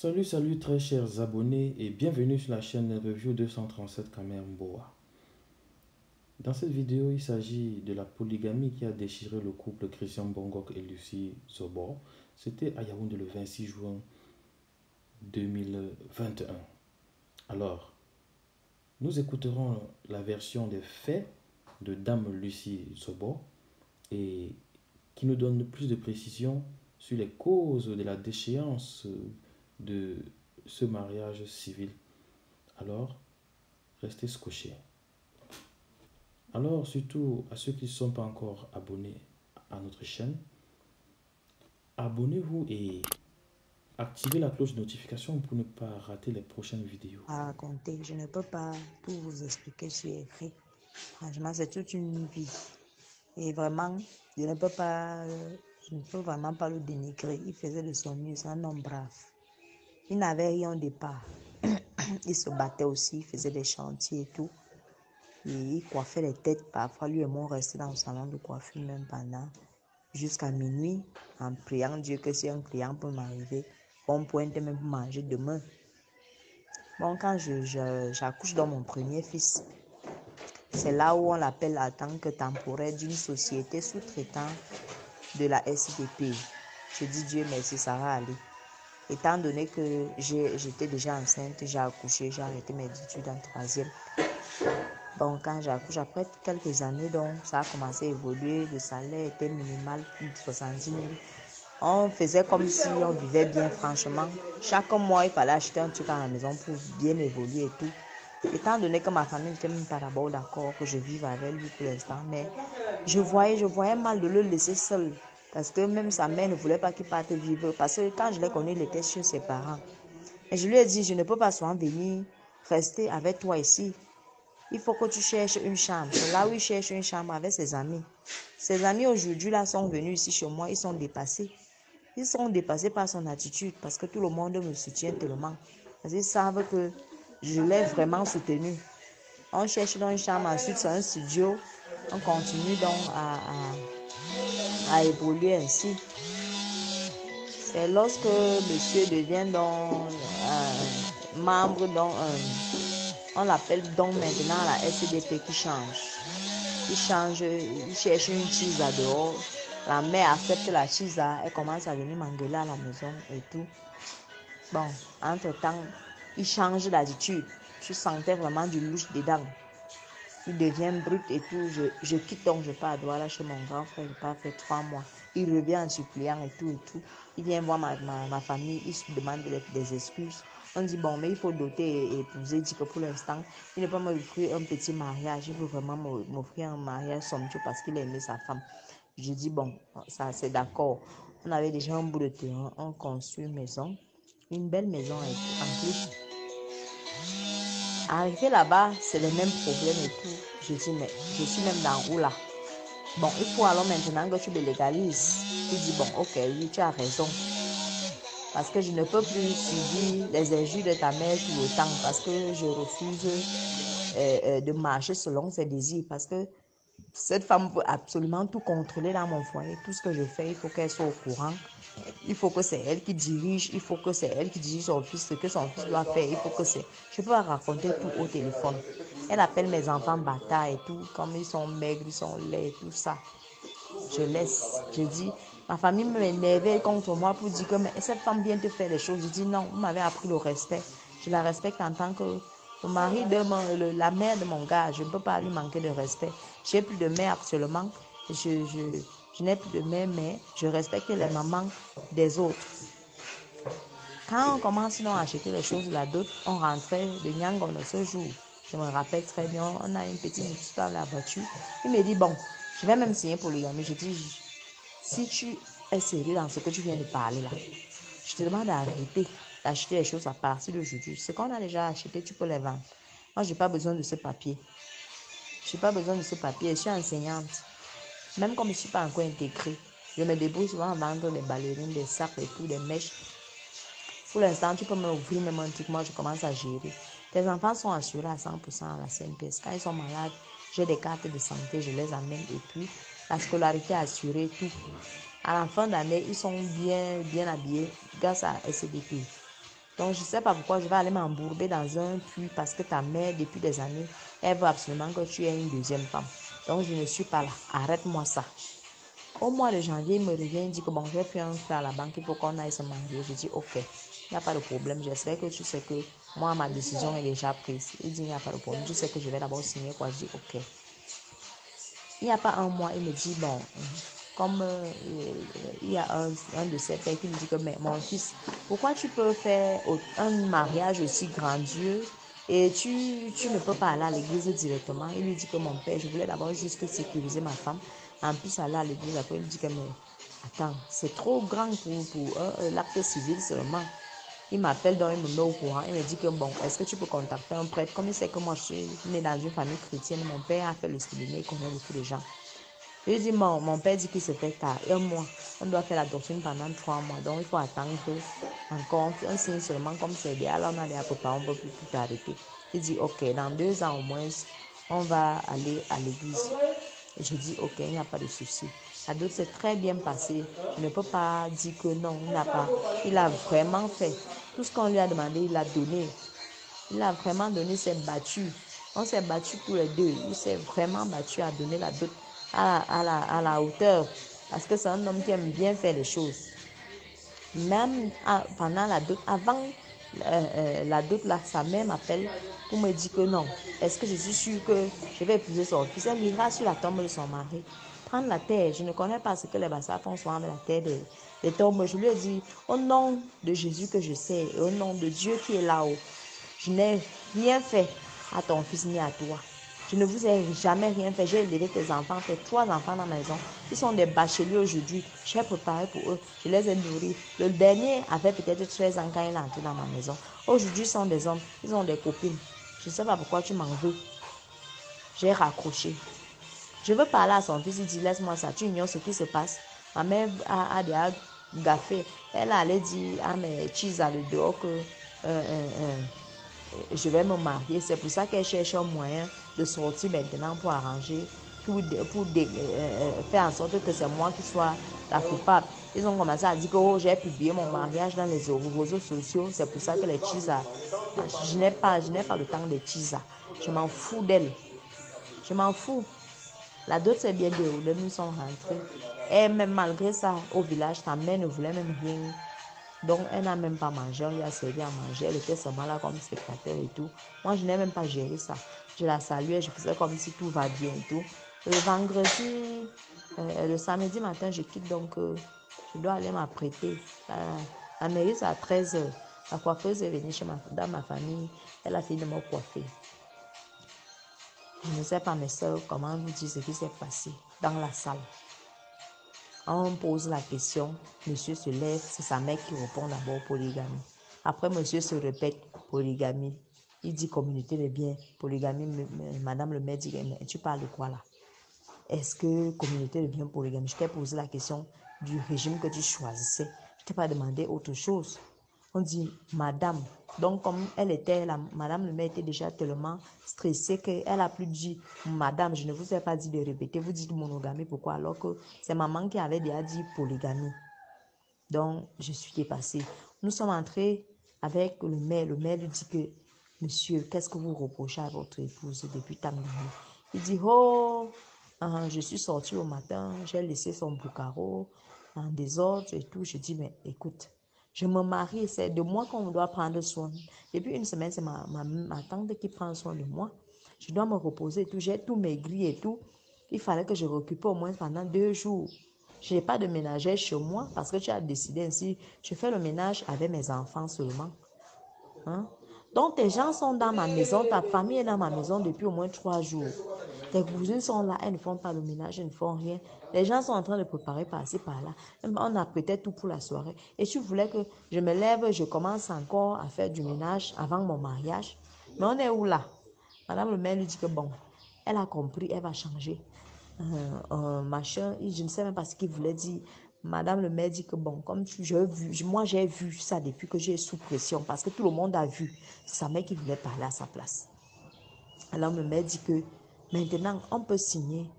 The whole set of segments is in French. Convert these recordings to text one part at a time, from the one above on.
Salut, salut très chers abonnés et bienvenue sur la chaîne Review 237 Kamer Mboa. Dans cette vidéo, il s'agit de la polygamie qui a déchiré le couple Christian Bongok et Lucie Sobor. C'était à Yaoundé le 26 juin 2021. Alors, nous écouterons la version des faits de Dame Lucie Sobor et qui nous donne plus de précisions sur les causes de la déchéance de ce mariage civil. Alors, restez scotchés. Alors, surtout à ceux qui ne sont pas encore abonnés à notre chaîne, abonnez-vous et activez la cloche de notification pour ne pas rater les prochaines vidéos. À raconter, je ne peux pas tout vous expliquer sur écrit. Franchement, c'est toute une vie. Et vraiment, je ne peux pas, je ne peux vraiment pas le dénigrer. Il faisait de son mieux, c'est un homme brave. Il n'avait rien au départ. il se battait aussi, il faisait des chantiers et tout. Et il coiffait les têtes. Parfois, lui et moi, on restait dans le salon de coiffure même pendant jusqu'à minuit en priant Dieu que si un client peut m'arriver, on pointe même pour manger demain. Bon, quand j'accouche je, dans mon premier fils, c'est là où on l'appelle en tant que temporaire d'une société sous-traitant de la SDP. Je dis Dieu merci, ça va aller. Étant donné que j'étais déjà enceinte, j'ai accouché, j'ai arrêté mes études en troisième. Bon, quand j'accouche, après quelques années, donc, ça a commencé à évoluer. Le salaire était minimal, plus de 70 000. On faisait comme si on vivait bien, franchement. Chaque mois, il fallait acheter un truc à la maison pour bien évoluer et tout. Étant donné que ma famille n'était même pas d'abord d'accord que je vive avec lui pour l'instant, mais je voyais, je voyais mal de le laisser seul. Parce que même sa mère ne voulait pas qu'il parte vivre. Parce que quand je l'ai connu, il était chez ses parents. Et je lui ai dit, je ne peux pas souvent venir rester avec toi ici. Il faut que tu cherches une chambre. là où il cherche une chambre avec ses amis. Ses amis aujourd'hui là sont venus ici chez moi, ils sont dépassés. Ils sont dépassés par son attitude parce que tout le monde me soutient tellement. Parce qu'ils savent que je l'ai vraiment soutenu. On cherche dans une chambre, ensuite c'est un studio. On continue donc à à évoluer ainsi. C'est lorsque monsieur devient donc un membre, donc on l'appelle donc maintenant la SDP qui change. Il change, il cherche une chisa dehors. La mère accepte la chisa, elle commence à venir m'engueuler à la maison et tout. Bon, entre-temps, il change d'attitude. Je sentais vraiment du louche dedans il devient brut et tout. Je, je quitte donc, je pars à Douala chez mon grand frère, il part fait trois mois. Il revient en suppliant et tout et tout. Il vient voir ma, ma, famille, il se demande des, excuses. On dit, bon, mais il faut doter et épouser. Il dit que pour l'instant, il ne peut pas m'offrir un petit mariage. Il veut vraiment m'offrir un mariage somptueux parce qu'il aimait sa femme. Je dis, bon, ça c'est d'accord. On avait déjà un bout de terrain, on construit une maison, une belle maison en plus. Arrivé là-bas, c'est le même problème et tout. Je dis, mais je suis même dans où là? Bon, il faut alors maintenant que tu me légalises. Il dit, bon, ok, oui, tu as raison. Parce que je ne peux plus subir les injures de ta mère tout le temps. Parce que je refuse euh, euh, de marcher selon ses désirs. Parce que cette femme veut absolument tout contrôler dans mon foyer. Tout ce que je fais, il faut qu'elle soit au courant. Il faut que c'est elle qui dirige, il faut que c'est elle qui dirige son fils, ce que son fils doit faire, il faut que c'est... Je peux raconter tout au téléphone. Elle appelle mes enfants bâtards et tout, comme ils sont maigres, ils sont laids tout ça. Je laisse, je dis, ma famille m'énervait contre moi pour dire que cette femme vient te faire des choses. Je dis non, vous m'avez appris le respect. Je la respecte en tant que le mari de mon, la mère de mon gars. Je ne peux pas lui manquer de respect. J'ai plus de mère. Je, je, je n'ai plus de mère, mais je respecte les mamans des autres. Quand on commence à acheter les choses la dot, on rentrait de Nyangon ce jour. Je me rappelle très bien, on a une petite histoire dans la voiture. Il me dit, bon, je vais même signer pour le gamin. Je dis, si tu es sérieux dans ce que tu viens de parler là, je te demande d'arrêter d'acheter les choses à partir d'aujourd'hui. Ce qu'on a déjà acheté, tu peux les vendre. Moi, je n'ai pas besoin de ce papier. Je n'ai pas besoin de ce papier. Je suis enseignante. Même comme je ne suis pas encore intégrée, je me débrouille souvent à vendre des ballerines, des sacs et tout, des mèches. Pour l'instant, tu peux m'ouvrir même un truc, moi je commence à gérer. Tes enfants sont assurés à 100% à la CNPS. Quand ils sont malades, j'ai des cartes de santé, je les amène et puis la scolarité assurée, tout. À la fin d'année, ils sont bien, bien habillés grâce à SCDP. Donc, je ne sais pas pourquoi je vais aller m'embourber dans un puits parce que ta mère, depuis des années, elle veut absolument que tu aies une deuxième femme. Donc, je ne suis pas là. Arrête-moi ça. Au mois de janvier, il me revient, il dit que bon, je vais faire un frère à la banque, faut qu'on aille se marier. Je dis, ok, il n'y a pas de problème. J'espère que tu sais que moi, ma décision est déjà prise. Il dit, il n'y a pas de problème. Tu sais que je vais d'abord signer quoi. Je dis, ok. Il n'y a pas un mois, il me dit, bon, comme euh, il y a un, un de ses pères qui me dit que, mais mon fils, pourquoi tu peux faire un mariage aussi grandiose et tu, tu ne peux pas aller à l'église directement Il lui dit que mon père, je voulais d'abord juste sécuriser ma femme. En plus, aller à l'église, après, il dit que, mais attends, c'est trop grand pour, pour euh, l'acte civil seulement. Il m'appelle, donc il me met au courant. Il me dit que bon, est-ce que tu peux contacter un prêtre? Comme il sait que moi je suis né dans une famille chrétienne, mon père a fait le séminaire, il connaît beaucoup de gens. Je lui dis, mon, mon père dit qu'il se fait tard. Un mois, on doit faire la doctrine pendant trois mois. Donc il faut attendre encore un signe seulement comme c'est bien. Alors on a déjà préparé, on peut plus, plus arrêter. Il dit, ok, dans deux ans au moins, on va aller à l'église. Je dis, ok, il n'y a pas de souci. La dot s'est très bien passé. Je ne peux pas dire que non, il n'a pas. Il a vraiment fait. Tout ce qu'on lui a demandé, il a donné. Il a vraiment donné, s'est battu. On s'est battu tous les deux. Il s'est vraiment battu à donner la dot à, à, la, à la hauteur. Parce que c'est un homme qui aime bien faire les choses. Même pendant la dot, avant euh, euh, la dot, là, sa mère m'appelle pour me dire que non. Est-ce que je suis sûre que je vais épouser son fils? Elle ira sur la tombe de son mari prendre la terre. Je ne connais pas ce que les Bassas font souvent avec la terre des, tombes. Je lui ai dit, au nom de Jésus que je sais, au nom de Dieu qui est là-haut, je n'ai rien fait à ton fils ni à toi. Je ne vous ai jamais rien fait. J'ai élevé tes enfants, tes trois enfants dans la maison. Ils sont des bacheliers aujourd'hui. J'ai préparé pour eux. Je les ai nourris. Le dernier avait peut-être 13 ans quand il est entré dans ma maison. Aujourd'hui, ils sont des hommes. Ils ont des copines. Je ne sais pas pourquoi tu m'en veux. J'ai raccroché. Je veux parler à son fils, il dit laisse-moi ça, tu ignores ce qui se passe. Ma mère a, a déjà gaffé. Elle allait dire à mes cheese à le dehors que euh, euh, euh, je vais me marier. C'est pour ça qu'elle cherche un moyen de sortir maintenant pour arranger, pour, pour faire en sorte que c'est moi qui sois la coupable. Ils ont commencé à dire que oh, j'ai publié mon mariage dans les réseaux sociaux. C'est pour ça que les cheese, je n'ai pas, je n'ai pas le temps des cheese. Je m'en fous d'elle. Je m'en fous. La dot s'est bien déroulée, nous sommes rentrés. Et même malgré ça, au village, ta mère ne voulait même rien. Donc, elle n'a même pas mangé, on lui a servi à manger. Elle était seulement là comme spectateur et tout. Moi, je n'ai même pas géré ça. Je la saluais, je faisais comme si tout va bien et tout. Le vendredi, euh, le samedi matin, je quitte, donc euh, je dois aller m'apprêter. La, mairie, c'est à 13h. La coiffeuse est venue chez ma, dans ma famille. Elle a fini de me coiffer. Je ne sais pas, mes soeurs, comment vous dire ce qui s'est passé dans la salle. On pose la question, monsieur se lève, c'est sa mère qui répond d'abord polygamie. Après, monsieur se répète polygamie. Il dit communauté de biens, polygamie. Madame le maire dit, mais tu parles de quoi là? Est-ce que communauté de biens, polygamie? Je t'ai posé la question du régime que tu choisissais. Je t'ai pas demandé autre chose. Dit, madame, donc, comme elle était, la, madame le maire était déjà tellement stressée qu'elle a plus dit, madame, je ne vous ai pas dit de répéter, vous dites monogamie, pourquoi? Alors que c'est maman qui avait déjà dit polygamie. Donc, je suis dépassée. Nous sommes entrés avec le maire. Le maire lui dit que, monsieur, qu'est-ce que vous reprochez à votre épouse depuis tant d'années? Il dit, oh, uh, je suis sortie au matin, j'ai laissé son boucaro en désordre et tout. Je dis, mais écoute, je me marie, c'est de moi qu'on doit prendre soin. Depuis une semaine, c'est ma, ma, ma, tante qui prend soin de moi. Je dois me reposer et tout. J'ai tout maigri et tout. Il fallait que je recupère au moins pendant deux jours. Je n'ai pas de ménagère chez moi parce que tu as décidé ainsi. Je fais le ménage avec mes enfants seulement. Hein? Donc, tes gens sont dans ma maison, ta famille est dans ma maison depuis au moins trois jours. Tes cousines sont là, elles ne font pas le ménage, elles ne font rien. Les gens sont en train de préparer par-ci, par-là. On a peut-être tout pour la soirée. Et tu voulais que je me lève, je commence encore à faire du ménage avant mon mariage. Mais on est où là? Madame le maire lui dit que bon, elle a compris, elle va changer. Euh, euh, machin, je ne sais même pas ce qu'il voulait dire. Madame le maire dit que bon, comme je, moi j'ai vu ça depuis que j'ai sous pression, parce que tout le monde a vu. Sa mère qui voulait parler à sa place. Alors le maire dit que maintenant on peut signer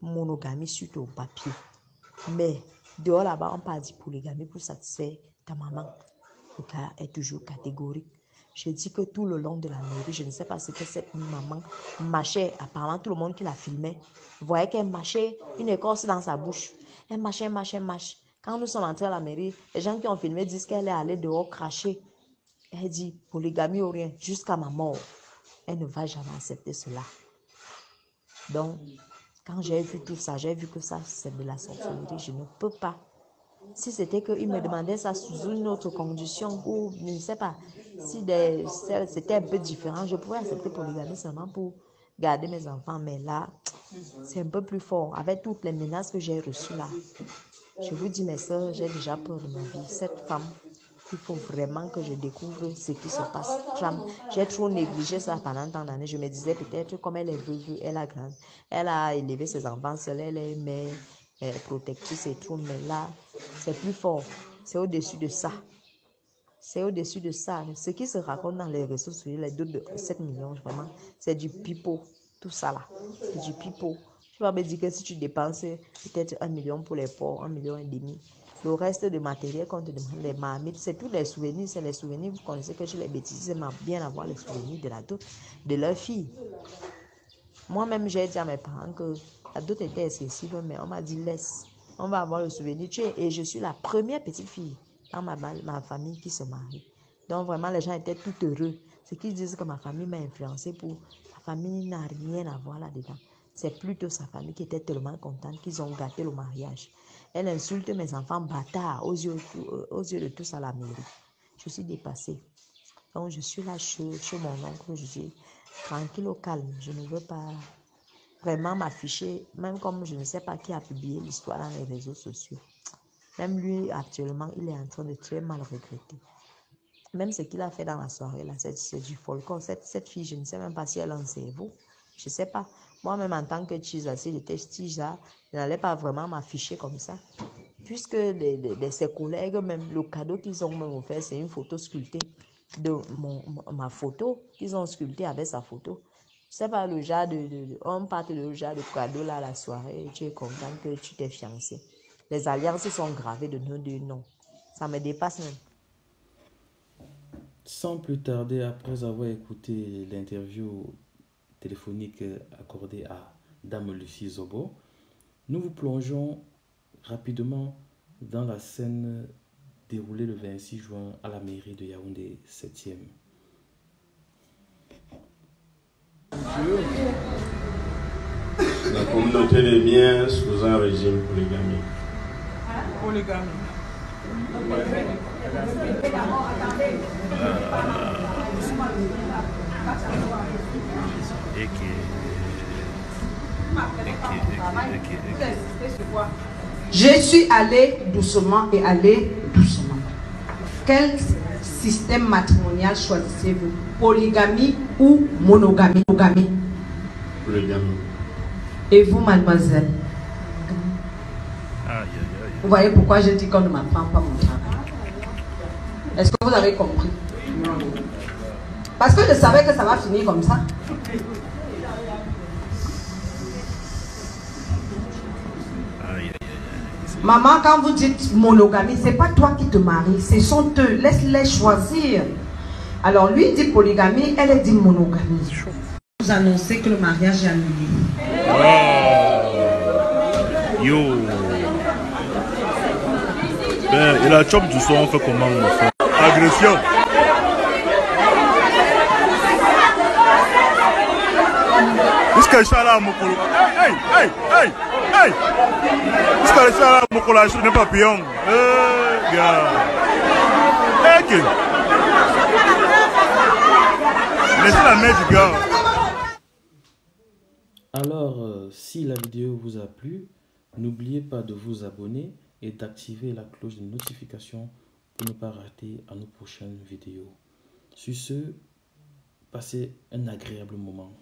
monogamie suite au papier. Mais dehors là-bas, on parle de polygamie pour satisfaire ta maman. Le gars est toujours catégorique. Je dis que tout le long de la mairie, je ne sais pas ce que cette maman marchait, apparemment tout le monde qui la filmait, voyait qu'elle marchait, une écorce dans sa bouche. Elle marchait, marchait, marchait. Quand nous sommes entrés à la mairie, les gens qui ont filmé disent qu'elle est allée dehors cracher. Elle dit polygamie ou rien, jusqu'à ma mort. Elle ne va jamais accepter cela. Donc, quand j'ai vu tout ça, j'ai vu que ça, c'est de la sorcellerie. Je ne peux pas. Si c'était qu'il me demandait ça sous une autre condition, ou je ne sais pas, si c'était un peu différent, je pourrais accepter polygamie seulement pour garder mes enfants. Mais là, c'est un peu plus fort. Avec toutes les menaces que j'ai reçues là, je vous dis, mes soeurs, j'ai déjà peur de ma vie. Cette femme, il faut vraiment que je découvre ce qui se passe. J'ai trop négligé ça pendant tant d'années. Je me disais peut-être comme elle est veuve, elle a grande, elle a élevé ses enfants seule, elle est mère, protectrice et tout. Mais là, c'est plus fort. C'est au-dessus de ça. C'est au-dessus de ça. Ce qui se raconte dans les réseaux sociaux, les deux de 7 millions, vraiment, c'est du pipeau. Tout ça là, c'est du pipeau. Tu vas me dire que si tu dépenses peut-être un million pour les porcs, un million et demi, le reste de matériel qu'on te demande, les marmites, c'est tous les souvenirs, c'est les souvenirs. Vous connaissez que je les bêtises, mais bien avoir les souvenirs de la dot de leur fille. Moi-même, j'ai dit à mes parents que la dot était excessive, mais on m'a dit laisse, on va avoir le souvenir. Et je suis la première petite fille dans ma, ma famille qui se marie. Donc vraiment, les gens étaient tout heureux. Ce qu'ils disent que ma famille m'a influencé pour... Ma famille n'a rien à voir là-dedans. C'est plutôt sa famille qui était tellement contente qu'ils ont gâté le mariage. Elle insulte mes enfants bâtards aux yeux, aux yeux de tous à la mairie. Je suis dépassée. Donc, je suis là chez, mon oncle. Je suis tranquille au calme. Je ne veux pas vraiment m'afficher, même comme je ne sais pas qui a publié l'histoire dans les réseaux sociaux. Même lui, actuellement, il est en train de très mal regretter. Même ce qu'il a fait dans la soirée, là, c'est du folklore. Cette, cette fille, je ne sais même pas si elle en sait vous. Je ne sais pas. Moi-même, en tant que Chisa, si j'étais Chisa, je n'allais pas vraiment m'afficher comme ça. Puisque ses collègues, même le cadeau qu'ils ont même offert, c'est une photo sculptée de mon, ma photo, qu'ils ont sculptée avec sa photo. C'est pas le genre de, On part le genre de cadeau là la soirée tu es content que tu t'es fiancé. Les alliances sont gravées de nos deux noms. Ça me dépasse même. Sans plus tarder, après avoir écouté l'interview téléphonique accordée à Dame Lucie Zobo, nous vous plongeons rapidement dans la scène déroulée le 26 juin à la mairie de Yaoundé 7e. La communauté des biens sous un régime Je suis allé doucement et allé doucement. Quel système matrimonial choisissez-vous? Polygamie ou monogamie? Polygamie. Et vous, mademoiselle? Vous voyez pourquoi je dis qu'on ne m'apprend pas mon travail. Est-ce que vous avez compris? Parce que je savais que ça va finir comme ça. Maman, quand vous dites monogamie, c'est pas toi qui te maries, ce sont eux. Laisse-les choisir. Alors lui dit polygamie, elle dit monogamie. Vous annoncez que le mariage est annulé. Yo. Ben, et la chop du son, on fait comment Agression. Alors, euh, si la vidéo vous a plu, n'oubliez pas de vous abonner et d'activer la cloche de notification pour ne pas rater à nos prochaines vidéos. Sur ce, passez un agréable moment.